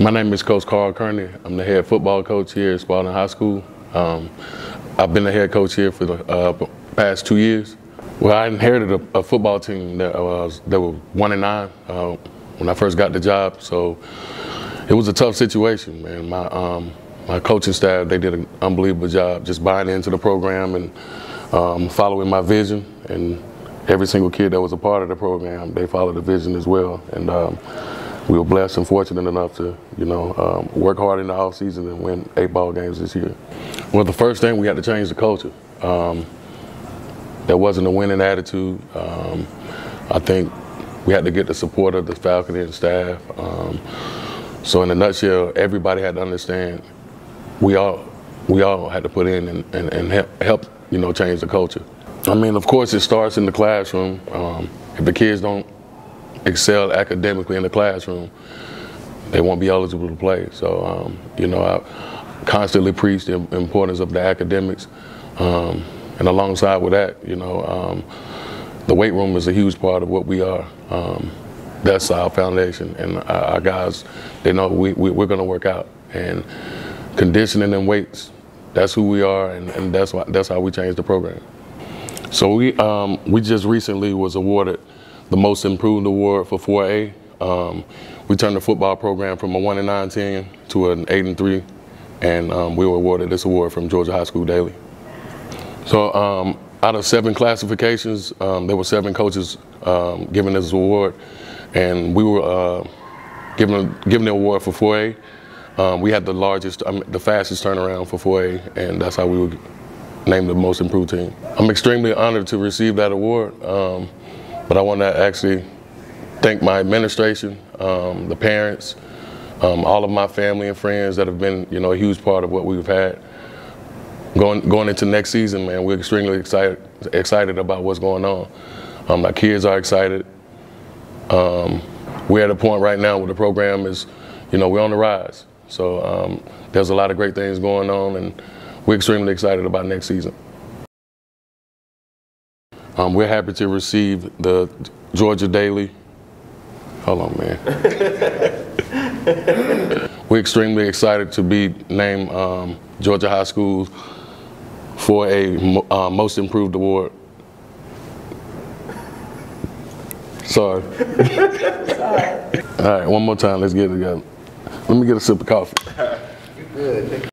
My name is Coach Carl Kearney. I'm the head football coach here at Spalding High School. Um, I've been the head coach here for the uh, past two years. Well, I inherited a, a football team that was that were one and nine uh, when I first got the job. So it was a tough situation, man. My um, my coaching staff they did an unbelievable job just buying into the program and um, following my vision. And every single kid that was a part of the program, they followed the vision as well. And um, we were blessed and fortunate enough to, you know, um, work hard in the off season and win eight ball games this year. Well, the first thing we had to change the culture. Um, there wasn't a winning attitude. Um, I think we had to get the support of the faculty and staff. Um, so in a nutshell, everybody had to understand we all we all had to put in and, and, and help, help, you know, change the culture. I mean, of course, it starts in the classroom. Um, if the kids don't excel academically in the classroom, they won't be eligible to play. So, um, you know, I constantly preach the importance of the academics. Um, and alongside with that, you know, um, the weight room is a huge part of what we are. Um, that's our foundation. And our guys, they know we, we, are going to work out. And conditioning and weights, that's who we are, and, and that's, why, that's how we change the program. So we, um, we just recently was awarded the Most Improved Award for 4A. Um, we turned the football program from a 1 and 9 team to an 8 and 3, and um, we were awarded this award from Georgia High School Daily. So um, out of seven classifications, um, there were seven coaches um, given this award, and we were uh, given given the award for 4A. Um, we had the largest, the fastest turnaround for 4A, and that's how we were named the most improved team. I'm extremely honored to receive that award, um, but I want to actually thank my administration, the parents, all of my family and friends that have been, you know, a huge part of what we've had going going into next season, man, we're extremely excited excited about what's going on. Um, our kids are excited. Um, we're at a point right now where the program is, you know, we're on the rise. So um, there's a lot of great things going on, and we're extremely excited about next season. Um, we're happy to receive the Georgia Daily. Hold on, man. we're extremely excited to be named um, Georgia High School's 4A uh, Most Improved Award. Sorry. All right, one more time. Let's get it together. Let me get a sip of coffee. Good.